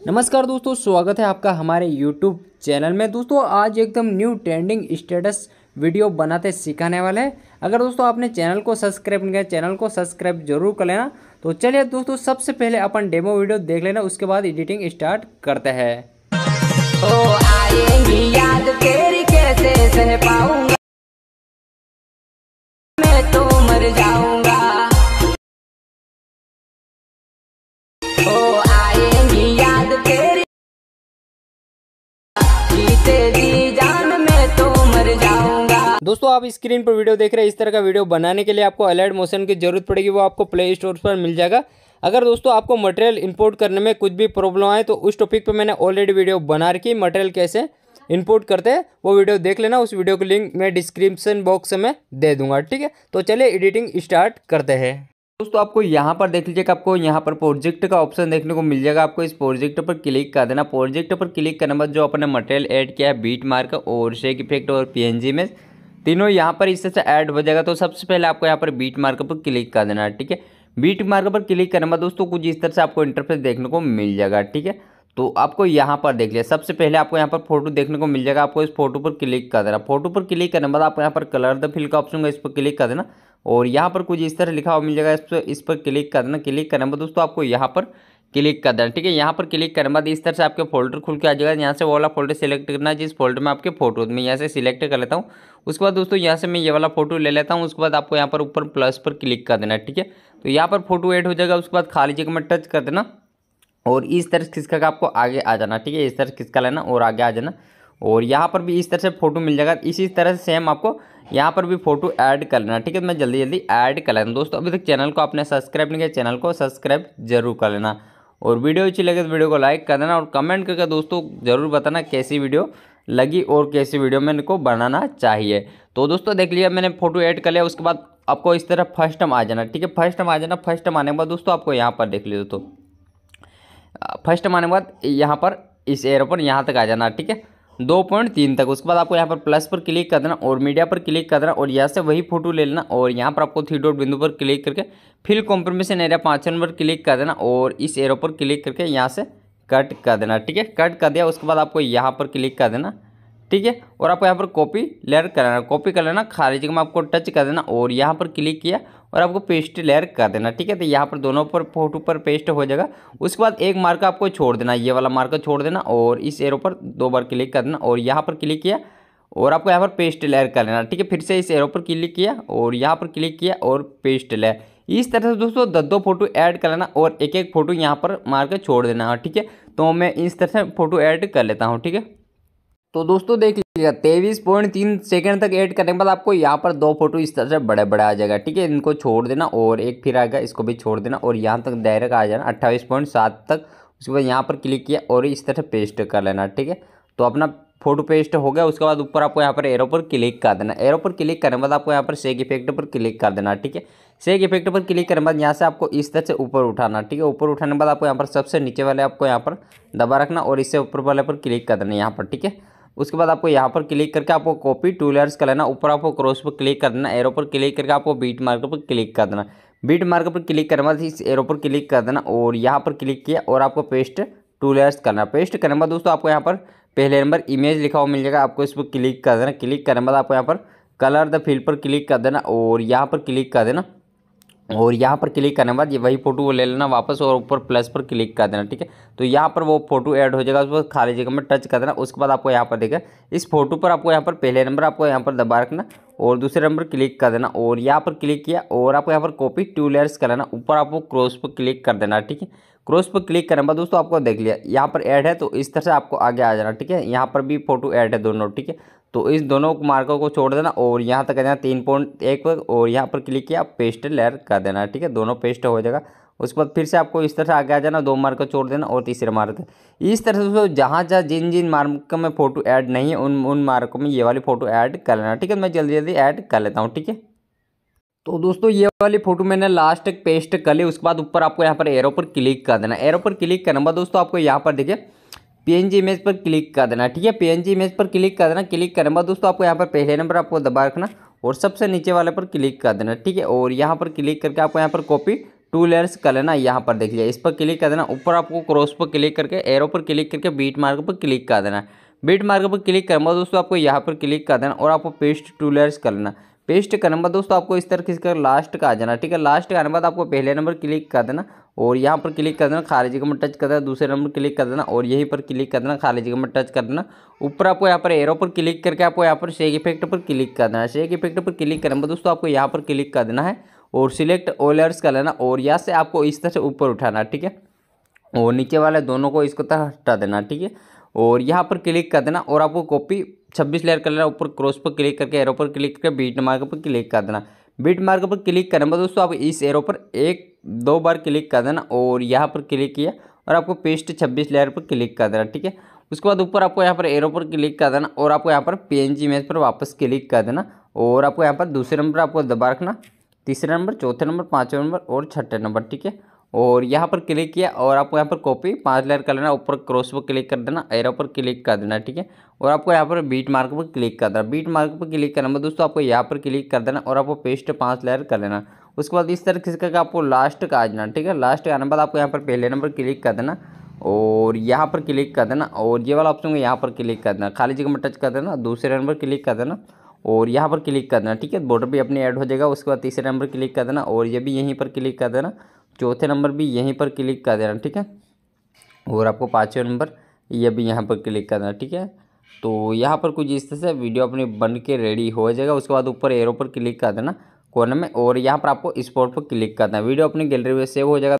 नमस्कार दोस्तों, स्वागत है आपका हमारे यूट्यूब चैनल में। दोस्तों, आज एकदम न्यू ट्रेंडिंग स्टेटस वीडियो बनाते, सिखाने वाले हैं। अगर दोस्तों आपने चैनल को सब्सक्राइब नहीं किया, चैनल को सब्सक्राइब ज़रूर कर लेना। तो चलिए दोस्तों, सबसे पहले अपन डेमो वीडियो देख लेना, उसके बाद एडिटिंग स्टार्ट करते हैं। तो मर दोस्तों, आप स्क्रीन पर वीडियो देख रहे हैं, इस तरह का वीडियो बनाने के लिए आपको अलर्ट मोशन की ज़रूरत पड़ेगी, वो आपको प्ले स्टोर पर मिल जाएगा। अगर दोस्तों, आपको मटेरियल इंपोर्ट करने में कुछ भी प्रॉब्लम आए तो उस टॉपिक पर मैंने ऑलरेडी वीडियो बना रखी मटेरियल कैसे इंपोर्ट करते हैं, वो वीडियो देख लेना, उस वीडियो की लिंक मैं डिस्क्रिप्शन बॉक्स में दे दूँगा, ठीक है? तो चलिए एडिटिंग स्टार्ट करते हैं। दोस्तों, आपको यहाँ पर देख लीजिएगा आपको यहाँ पर प्रोजेक्ट का ऑप्शन देखने को मिल जाएगा, आपको इस प्रोजेक्ट पर क्लिक कर देना। प्रोजेक्ट पर क्लिक करने के बाद जो अपने मटेरियल ऐड किया है बीट मार्क और शेक इफ़ेक्ट और पीएनजी में तीनों यहाँ पर इस तरह से ऐड हो जाएगा तो सबसे पहले आपको यहाँ पर बीट मार्क पर क्लिक कर देना है ठीक है? बीट मार्क पर क्लिक करने बाद दोस्तों, कुछ इस तरह से आपको इंटरफेस देखने को मिल जाएगा, ठीक है? तो आपको यहाँ पर देख लिया, सबसे पहले आपको यहाँ पर फ़ोटो देखने को मिल जाएगा, आपको इस फ़ोटो पर क्लिक कर देना। फ़ोटो पर क्लिक करने बाद आपको यहाँ पर कलर द फिल का ऑप्शन होगा, इस पर क्लिक कर देना। और यहाँ पर कुछ इस तरह लिखा हुआ मिल जाएगा, इस पर इस पर क्लिक कर देना। क्लिक करने बाद दोस्तों, आपको यहाँ पर क्लिक कर देना, ठीक है? यहाँ पर क्लिक करने बाद इस तरह से आपके फोल्डर खुल के आ जाएगा। यहाँ से वो वाला फोल्डर सेलेक्ट करना है जिस फोल्डर में आपके फ़ोटो मैं यहाँ से सिलेक्ट कर लेता हूँ। उसके बाद दोस्तों यहाँ से मैं ये वाला फ़ोटो ले लेता हूँ। उसके बाद आपको यहाँ पर ऊपर प्लस पर क्लिक कर देना, ठीक है? तो यहाँ पर फ़ोटो एड हो जाएगा, उसके बाद खाली जगह में टच कर देना और इस तरह से खिसका आपको आगे आ जाना, ठीक है? इस तरह खिसका लेना और आगे आ जाना और यहाँ पर भी इस तरह से फ़ोटो मिल जाएगा। इसी तरह से सेम आपको यहाँ पर भी फ़ोटो ऐड कर लेना, ठीक है? तो मैं जल्दी जल्दी ऐड कर लेना दोस्तों, अभी तक चैनल को आपने सब्सक्राइब नहीं किया, चैनल को सब्सक्राइब ज़रूर कर लेना। और वीडियो अच्छी लगे तो वीडियो को लाइक कर देना और कमेंट करके दोस्तों ज़रूर बताना कैसी वीडियो लगी और कैसी वीडियो मैंने को बनाना चाहिए। तो दोस्तों देख लिया, मैंने फ़ोटो ऐड कर लिया, उसके बाद आपको इस तरह फ़र्स्ट टाइम आ जाना, ठीक है? फ़र्स्ट टाइम आ जाना फ़र्स्ट टाइम आने के बाद दोस्तों आपको यहाँ पर देख लिया दोस्तों। फ़र्स्ट टाइम आने के बाद यहाँ पर इस एरो पर यहाँ तक आ जाना, ठीक है? दो पॉइंट तीन तक। उसके बाद आपको यहाँ पर प्लस पर क्लिक कर देना और मीडिया पर क्लिक कर देना और यहाँ से वही फ़ोटो ले लेना और यहाँ पर आपको थ्री डॉट बिंदु पर क्लिक करके फिल कॉम्प्रोमेशन एरिया पाँच नंबर क्लिक कर देना और इस एरो पर क्लिक करके यहाँ से कट कर देना, ठीक है? कट कर दिया, उसके बाद आपको यहाँ पर क्लिक कर देना। ठीक है? और आपको यहाँ पर कॉपी लेयर कर लेना कॉपी कर लेना, खाली जगह में आपको टच कर देना और यहाँ पर क्लिक किया और आपको पेस्ट लेयर कर देना, ठीक है? तो यहाँ पर दोनों पर फ़ोटो पर पेस्ट हो जाएगा। उसके बाद एक मार्क आपको छोड़ देना, ये वाला मार्क छोड़ देना और इस एरो पर दो बार क्लिक कर देना और यहाँ पर क्लिक किया और आपको यहाँ पर पेस्ट लेयर कर लेना, ठीक है? फिर से इस एरो पर क्लिक किया और यहाँ पर क्लिक किया और पेस्ट लेयर इस तरह से दोस्तों दस दो फ़ोटो ऐड कर लेना और एक एक फ़ोटो यहाँ पर मार छोड़ देना, ठीक है? तो मैं इस तरह से फ़ोटो ऐड कर लेता हूँ, ठीक है? तो दोस्तों देख लीजिएगा, तेईस पॉइंट तीन सेकेंड तक ऐड करने के बाद आपको यहाँ पर दो फ़ोटो इस तरह से बड़े बड़े आ जाएगा, ठीक है? इनको छोड़ देना और एक फिर आएगा, इसको भी छोड़ देना और यहाँ तक डायरेक्ट आ जाना, अट्ठाईस पॉइंट सात तक। उसके बाद यहाँ पर क्लिक किया और इस तरह से पेस्ट कर लेना, ठीक है? तो अपना फ़ोटो पेस्ट हो गया, उसके बाद ऊपर आपको यहाँ पर एरो पर क्लिक कर देना। एरो पर क्लिक करने के बाद आपको यहाँ पर शेक इफ़ेक्ट पर क्लिक कर देना, ठीक है? शेक इफ़ेक्ट पर क्लिक करने के बाद यहाँ से आपको इस तरह से ऊपर उठाना, ठीक है? ऊपर उठाने के बाद आपको यहाँ पर सबसे नीचे वाले आपको यहाँ पर दबा रखना और इससे ऊपर वाले पर क्लिक कर देना यहाँ पर, ठीक है? उसके बाद आपको यहाँ पर क्लिक करके आपको कॉपी टू लेयर्स कर लेना ऊपर आपको क्रॉस पर क्लिक कर देना एरो पर क्लिक करके आपको बीट मार्कर पर क्लिक कर देना बीट मार्कर पर क्लिक करने बाद इस एरो पर क्लिक कर देना और यहाँ पर क्लिक किया और आपको पेस्ट टू लेयर्स करना पेस्ट करने के बाद दोस्तों आपको यहाँ पर पहले नंबर इमेज लिखा हुआ मिल जाएगा आपको इस पर क्लिक कर देना क्लिक करने के बाद आपको यहाँ पर कलर द फ़ील्ड पर क्लिक कर देना और यहाँ पर क्लिक कर देना और यहाँ पर क्लिक करने के बाद ये वही फ़ोटो वो ले लेना वापस और ऊपर प्लस पर क्लिक कर देना, ठीक है? तो यहाँ पर वो फ़ोटो ऐड हो जाएगा उस पर खाली जगह में टच कर देना, उसके बाद आपको यहाँ पर देखा इस फ़ोटो पर आपको यहाँ पर पहले नंबर आपको यहाँ पर दबा रखना और दूसरे नंबर क्लिक कर देना और यहाँ पर क्लिक किया और आपको यहाँ पर कॉपी टू लेयर्स कर लेना, ऊपर आपको क्रॉस पर क्लिक कर देना, ठीक है? क्रॉस पर क्लिक करने के बाद दोस्तों आपको देख लिया, यहाँ पर ऐड है तो इस तरह से आपको आगे आ जाना, ठीक है? यहाँ पर भी फ़ोटो ऐड है दोनों, ठीक है? तो इस दोनों मार्कों को छोड़ देना और यहाँ तक आ जाना तीन पॉइंट एक पर और यहाँ पर क्लिक किया, पेस्ट लेयर कर देना, ठीक है? दोनों पेस्ट हो जाएगा। उसके बाद फिर से आपको इस तरह से आगे आ जाना, दो मार्क छोड़ देना और तीसरे मार्क। इस तरह से दोस्तों, जहाँ जहाँ जिन जिन मार्क में फ़ोटो ऐड नहीं है, उन उन मार्कों में ये वाली फ़ोटो ऐड कर लेना, ठीक है? मैं जल्दी जल्दी ऐड कर लेता हूँ, ठीक है? तो दोस्तों, ये वाली फ़ोटो मैंने लास्ट तक पेस्ट कर ली, उसके बाद ऊपर आपको यहाँ पर एरो पर क्लिक कर देना। एरो पर क्लिक करने बाद दोस्तों, आपको यहाँ पर देखिए पीएनजी इमेज पर क्लिक कर देना ठीक है पीएनजी इमेज पर क्लिक कर देना क्लिक करने बाद दोस्तों आपको यहाँ पर पहले नंबर आपको दबा रखना और सबसे नीचे वाले पर क्लिक कर देना ठीक है और यहाँ पर क्लिक करके आपको यहाँ पर कॉपी टू लेयर्स कर लेना यहाँ पर देख लिया इस पर क्लिक कर देना ऊपर आपको क्रॉस पर क्लिक करके एरो पर क्लिक करके बीट मार्क पर क्लिक कर देना बीट मार्क पर क्लिक करने दोस्तों आपको यहाँ पर क्लिक कर देना और आपको पेस्ट टू लेयर्स कर लेना पेस्ट करने के बाद दोस्तों आपको इस तरह किसका लास्ट का आ जाना, ठीक है? लास्ट का आने बाद आपको पहले नंबर क्लिक कर देना और यहाँ पर क्लिक कर देना, खाली जगह में टच कर देना, दूसरे नंबर क्लिक कर देना और यहीं पर क्लिक कर देना, खाली जगह में टच कर देना। ऊपर आपको यहाँ पर एरो पर क्लिक करके आपको यहाँ पर शेक इफ़ेक्ट पर क्लिक कर देना। शेक इफ़ेक्ट पर क्लिक करने बाद दोस्तों आपको यहाँ पर क्लिक कर देना है और सिलेक्ट ओलर्स कर लेना और यहाँ से आपको इस तरह से ऊपर उठाना, ठीक है? और नीचे वाले दोनों को इसको तरह हटा देना, ठीक है? और यहाँ पर क्लिक कर देना और आपको कॉपी छब्बीस लेयर कर लेना, ऊपर क्रॉस पर क्लिक करके एरो पर क्लिक करके बीट मार्क पर क्लिक कर देना। बीट मार्क पर क्लिक करने बाद दोस्तों आप इस एरो पर एक, दो बार क्लिक कर देना और यहाँ पर क्लिक किया और आपको पेस्ट छब्बीस लेयर पर क्लिक कर देना, ठीक है? उसके बाद ऊपर आपको यहाँ पर एरो पर क्लिक कर देना और आपको यहाँ पर पी इमेज पर वापस क्लिक कर देना और आपको यहाँ पर दूसरे नंबर आपको दबा रखना, तीसरे नंबर चौथे नंबर पाँचवें नंबर और छठे नंबर ठीक है? और यहाँ पर क्लिक किया और आपको यहाँ पर कॉपी पाँच लेयर कर लेना ऊपर क्रॉस पर क्लिक कर देना एरो पर क्लिक कर देना ठीक है और आपको यहाँ पर बीट मार्क पर क्लिक कर देना बीट मार्क पर क्लिक करना में दोस्तों आपको यहाँ पर क्लिक कर देना और आपको पेस्ट पाँच लेयर कर लेना उसके बाद इस तरह से आपको लास्ट का आ जाना ठीक है लास्ट के आने बाद आपको यहाँ पर पहले नंबर क्लिक कर देना और यहाँ पर क्लिक कर देना और ये वाला ऑप्शन को यहाँ पर क्लिक कर देना खाली जगह में टच कर देना दूसरे नंबर क्लिक कर देना और यहाँ पर क्लिक कर देना ठीक है बॉर्डर भी अपनी ऐड हो जाएगा उसके बाद तीसरे नंबर क्लिक कर देना और ये भी यहीं पर क्लिक कर देना चौथे नंबर भी यहीं पर क्लिक कर देना, ठीक है? और आपको पाँचवें नंबर ये भी यहाँ पर क्लिक करना, ठीक है? तो यहाँ पर कुछ इस तरह से वीडियो अपनी बन के रेडी हो जाएगा, उसके बाद ऊपर एरो पर क्लिक कर देना कोने में, और यहाँ पर आपको स्पॉट पर क्लिक करना है। वीडियो अपनी गैलरी में सेव हो जाएगा।